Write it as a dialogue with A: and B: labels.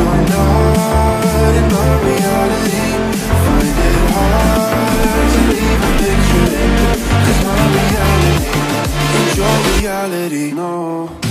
A: You're not in my reality. It hard to leave a picture in, my reality ain't your reality, no.